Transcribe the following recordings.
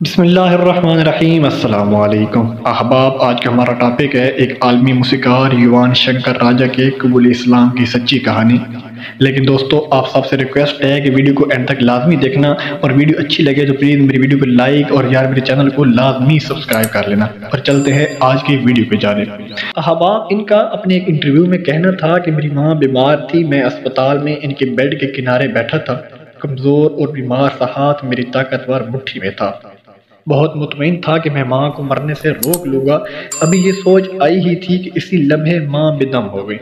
अस्सलाम वालेकुम अहबाब, आज का हमारा टॉपिक है एक आलमी मुसिकार युवान शंकर राजा के कबूल इस्लाम की सच्ची कहानी। लेकिन दोस्तों, आप सबसे रिक्वेस्ट है कि वीडियो को एंड तक लाजमी देखना और वीडियो अच्छी लगे तो प्लीज़ मेरी वीडियो को लाइक और यार मेरे चैनल को लाजमी सब्सक्राइब कर लेना। और चलते हैं आज की वीडियो पे जाने। अहबाब, इनका अपने एक इंटरव्यू में कहना था कि मेरी माँ बीमार थी, मैं अस्पताल में इनके बेड के किनारे बैठा था। कमज़ोर और बीमार सा हाथ मेरी ताकतवर मुट्ठी में था। बहुत मुतमिन था कि मैं माँ को मरने से रोक लूँगा। अभी ये सोच आई ही थी कि इसी लम्हे माँ बेदम हो गई।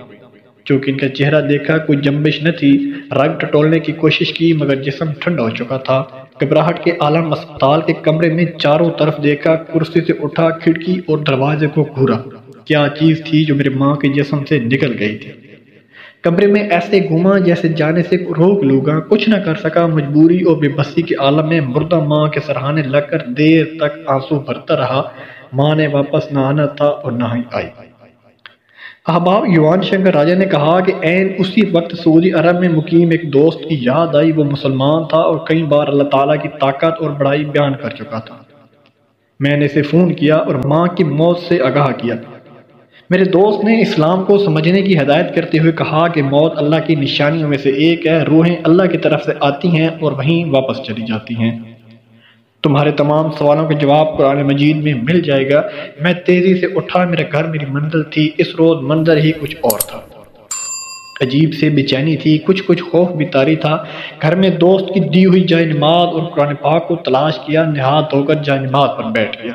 चूँकि इनका चेहरा देखा कोई जम्बिश न थी, रग टटोलने की कोशिश की, मगर जिसम ठंडा हो चुका था। घबराहट के आलम अस्पताल के कमरे में चारों तरफ़ देखा, कुर्सी से उठा, खिड़की और दरवाजे को घूरा। क्या चीज़ थी जो मेरी माँ के जिसम से निकल गई थी? कमरे में ऐसे घुमा जैसे जाने से रोक लूँगा। कुछ न कर सका मजबूरी और बेबसी के आलम में मुर्दा माँ के सराहने लगकर देर तक आँसू भरता रहा। माँ ने वापस न आना था और ना ही आई। अहबाब युवान शंकर राजा ने कहा कि एन उसी वक्त सऊदी अरब में मुकीम एक दोस्त की याद आई। वो मुसलमान था और कई बार अल्लाह ताला की ताकत और बड़ाई बयान कर चुका था। मैंने इसे फ़ोन किया और माँ की मौत से आगाह किया। मेरे दोस्त ने इस्लाम को समझने की हदायत करते हुए कहा कि मौत अल्लाह की निशानियों में से एक है, रूहें अल्लाह की तरफ़ से आती हैं और वहीं वापस चली जाती हैं। तुम्हारे तमाम सवालों के जवाब कुरान मजीद में मिल जाएगा। मैं तेज़ी से उठा, मेरा घर मेरी मंजिल थी, इस रोज़ मंजर ही कुछ और था। अजीब से बेचैनी थी कुछ कुछ खौफ भी तारी था। घर में दोस्त की दी हुई जाय नमाज़ और कुरान पाक को तलाश किया, निहात होकर जाय नमाज़ पर बैठ गया।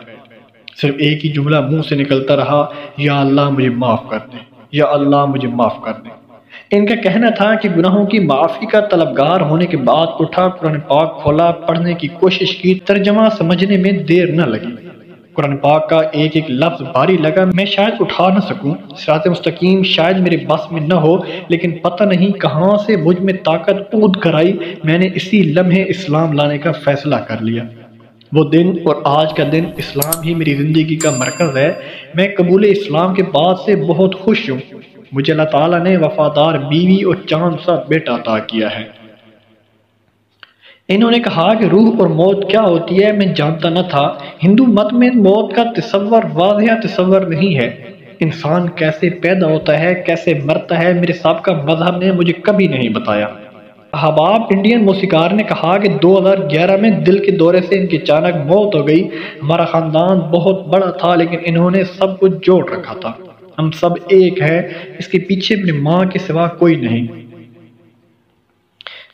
सिर्फ़ एक ही जुमला मुँह से निकलता रहा, या अल्लाह मुझे माफ़ कर दे, या अल्लाह मुझे माफ़ कर दे। इनका कहना था कि गुनाहों की माफ़ी का तलबगार होने के बाद उठा, कुरान पाक खोला, पढ़ने की कोशिश की, तर्जमा समझने में देर न लगी। कुरान पाक का एक एक लफ्ज भारी लगा, मैं शायद उठा न सकूँ, सिरात मुस्तकीम, शायद मेरे बस में न हो, लेकिन पता नहीं कहाँ से मुझमें ताकत कूद कर आई मैंने इसी लम्हे इस्लाम लाने का फैसला कर लिया। वो दिन और आज का दिन इस्लाम ही मेरी ज़िंदगी का मरकज़ है। मैं कबूल इस्लाम के बाद से बहुत खुश हूँ। मुझे अल्लाह ताला ने वफादार बीवी और चाँद सा बेटा अता किया है। इन्होंने कहा कि रूह और मौत क्या होती है, मैं जानता न था। हिंदू मत में मौत का तस्वर वाजह तस्वर नहीं है। इंसान कैसे पैदा होता है, कैसे मरता है, मेरे सबका मज़हब ने मुझे कभी नहीं बताया। हबाब इंडियन मौसीकार ने कहा कि 2011 में दिल के दौरे से इनकी अचानक मौत हो गई। हमारा ख़ानदान बहुत बड़ा था, लेकिन इन्होंने सब कुछ जोड़ रखा था। हम सब एक हैं, इसके पीछे अपनी माँ के सिवा कोई नहीं।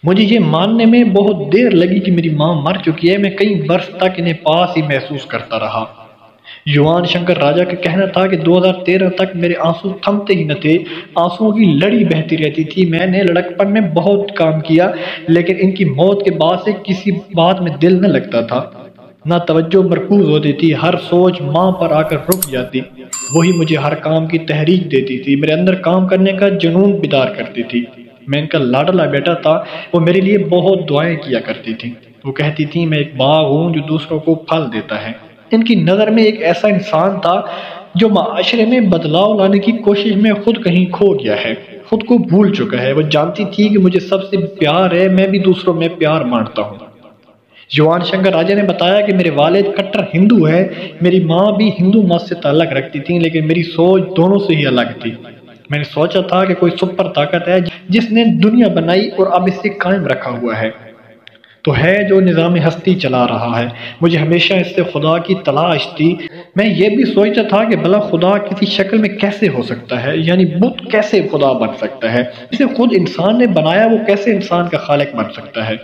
मुझे ये मानने में बहुत देर लगी कि मेरी माँ मर चुकी है। मैं कई वर्ष तक इन्हें पास ही महसूस करता रहा। युवान शंकर राजा का कहना था कि 2013 तक मेरे आँसू थमते ही न थे। आंसुओं की लड़ी बहती रहती थी। मैंने लड़कपन में बहुत काम किया, लेकिन इनकी मौत के बाद से किसी बात में दिल न लगता था। ना तवज्जो मरकूज होती थी हर सोच माँ पर आकर रुक जाती। वही मुझे हर काम की तहरीक देती थी। मेरे अंदर काम करने का जुनून बिदार करती थी। मैं इनका लाडला बेटा था। वो मेरे लिए बहुत दुआएँ किया करती थी। वो कहती थी, मैं एक बाग हूँ जो दूसरों को फल देता है। इनकी नज़र में एक ऐसा इंसान था जो माशरे में बदलाव लाने की कोशिश में खुद कहीं खो गया है। खुद को भूल चुका है। वो जानती थी कि मुझे सबसे प्यार है, मैं भी दूसरों में प्यार मानता हूँ। युवान शंकर राजा ने बताया कि मेरे वालिद कट्टर हिंदू है, मेरी माँ भी हिंदू मत से ताल्लक रखती थी, लेकिन मेरी सोच दोनों से ही अलग थी। मैंने सोचा था कि कोई सुपर ताकत है जिसने दुनिया बनाई और अब इसे कायम रखा हुआ है। तो है जो निज़ाम हस्ती चला रहा है। मुझे हमेशा इससे खुदा की तलाश थी। मैं ये भी सोचता था कि भला खुदा किसी शक्ल में कैसे हो सकता है? यानी बुत कैसे खुदा बन सकता है? इसे खुद इंसान ने बनाया, वो कैसे इंसान का खालिक बन सकता है?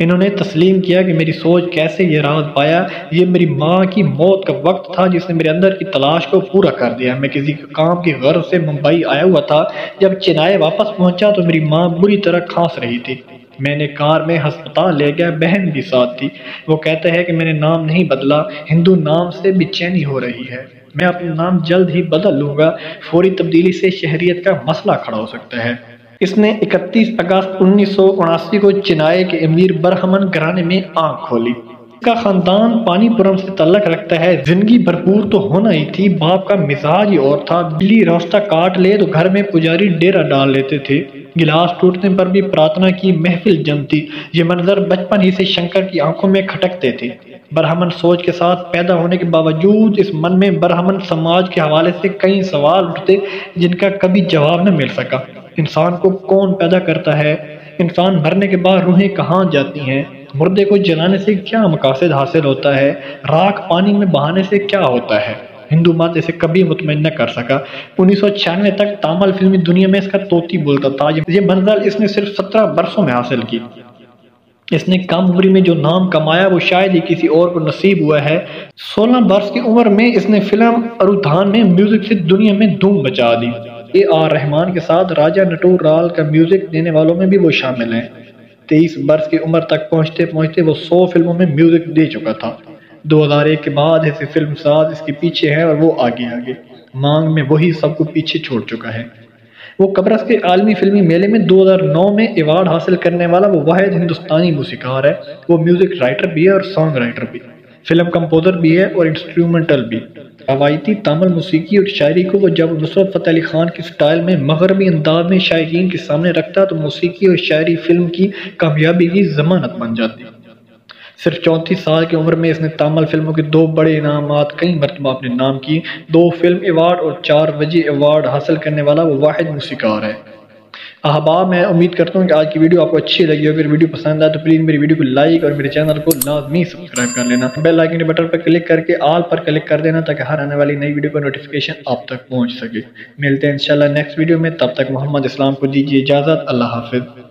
इन्होंने तस्लीम किया कि मेरी सोच कैसे ये राज पाया। ये मेरी माँ की मौत का वक्त था जिसने मेरे अंदर की तलाश को पूरा कर दिया। मैं किसी काम की गर्व से मुंबई आया हुआ था। जब चेन्नई वापस पहुँचा तो मेरी माँ बुरी तरह खांस रही थी। मैंने कार में हस्पताल ले गया, बहन भी साथ थी। वो कहते हैं कि मैंने नाम नहीं बदला, हिंदू नाम से बेचैनी हो रही है। मैं अपना नाम जल्द ही बदल लूँगा, फौरी तब्दीली से शहरीत का मसला खड़ा हो सकता है। इसने 31 अगस्त उन्नीस सौ उनासी को चिनाए के अमीर बरहमन घराने में आँख खोली। का खानदान पानीपुरम से तल्लक रखता है। ज़िंदगी भरपूर तो होना ही थी, बाप का मिजाज ही और था। बिल्ली रास्ता काट ले तो घर में पुजारी डेरा डाल लेते थे। गिलास टूटने पर भी प्रार्थना की महफिल जमती। ये मंजर बचपन ही से शंकर की आँखों में खटकते थे। बरहमन सोच के साथ पैदा होने के बावजूद इस मन में बरहमन समाज के हवाले से कई सवाल उठते, जिनका कभी जवाब न मिल सका। इंसान को कौन पैदा करता है? इंसान मरने के बाद रूहें कहाँ जाती हैं? मुर्दे को जलाने से क्या मकासद हासिल होता है? राख पानी में बहाने से क्या होता है? हिंदू मत इसे कभी मुतमिन न कर सका। उन्नीस सौ छियानवे तक तामल फिल्मी दुनिया में इसका तोती बोलता था। ये मंजिल इसने सिर्फ़ सत्रह बरसों में हासिल की। इसने कम उम्र में जो नाम कमाया, वो शायद ही किसी और को नसीब हुआ है। सोलह वर्ष की उम्र में इसने फ़िल्म अरुधान में म्यूज़िक से दुनिया में धूम बचा दी। ए आर रहमान के साथ राजा नटूर राल का म्यूज़िक देने वालों में भी वो शामिल हैं। तेईस वर्ष की उम्र तक पहुँचते पहुँचते वो सौ फ़िल्मों में म्यूज़िक दे चुका था। 2001 के बाद ऐसे फ़िल्म साज इसके पीछे है और वो आगे आगे। मांग में वही सबको पीछे छोड़ चुका है। वो कब्रस के आलमी फिल्मी मेले में 2009 में अवार्ड हासिल करने वाला वो वाहिद हिंदुस्तानी मूसीकार है। वो म्यूज़िक राइटर भी है और सॉन्ग राइटर भी। फ़िल्म कंपोजर भी है और इंस्ट्रूमेंटल भी। रवायती तामिल मौसीकी और शायरी को वो जब नुसरत फ़तेह अली खान की स्टाइल में मगरबी अंदाज में शायरीन के सामने रखता तो मौसीकी और शायरी फ़िल्म की कामयाबी की जमानत बन जाती। सिर्फ़ चौंतीस साल की उम्र में इसने तामल फ़िल्मों के दो बड़े इनाम कई मरतबा अपने नाम किए। दो फ़िल्म अवार्ड और चार वजी अवार्ड हासिल करने वाला वो वाहिद मूसिकार है। अहबाब, मैं उम्मीद करता हूँ कि आज की वीडियो आपको अच्छी लगी हो अगर वीडियो पसंद आए तो प्लीज़ मेरी वीडियो को लाइक और मेरे चैनल को लाजमी सब्सक्राइब कर लेना। बेल आइकन बटन पर क्लिक करके आल पर क्लिक कर देना ताकि हर आने वाली नई वीडियो का नोटिफिकेशन आप तक पहुँच सके। मिलते हैं इंशाल्लाह नेक्स्ट वीडियो में। तब तक मोहम्मद इस्लाम को दीजिए इजाज़त। अल्लाह हाफिज़।